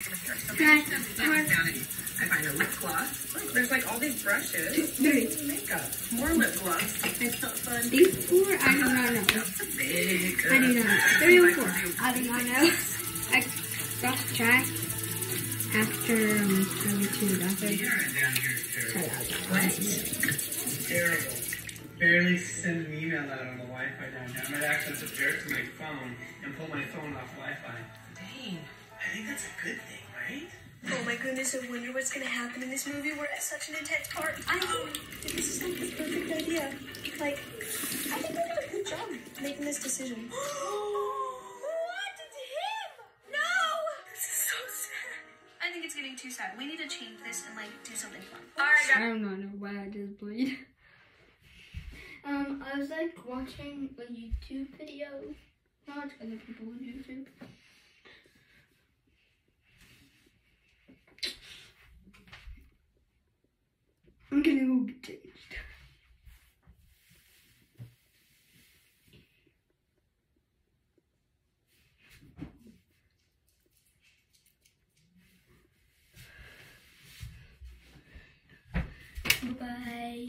Try. I find a lip gloss. Look, there's like all these brushes. Three. Makeup. More lip gloss. It's not fun. These four, I do not know. Big. I do not know. Three or four, I do not know. I got to try after um, going to the bathroom. Terrible. Barely send an email out on the Wi-Fi down here. I might access a jerk to my phone and pull my phone off Wi-Fi. Dang. I think that's a good thing, right? Oh my goodness, I wonder what's gonna happen in this movie. We're at such an intense part. I think this is like the perfect idea. Like, I think we did a good job making this decision. what? It's him! No! This is so sad. I think it's getting too sad. We need to change this and like do something fun. Alright, I do not know why I just bleed. Um, I was like watching a YouTube video. I watch other people on YouTube. I'm gonna go get changed. Bye bye.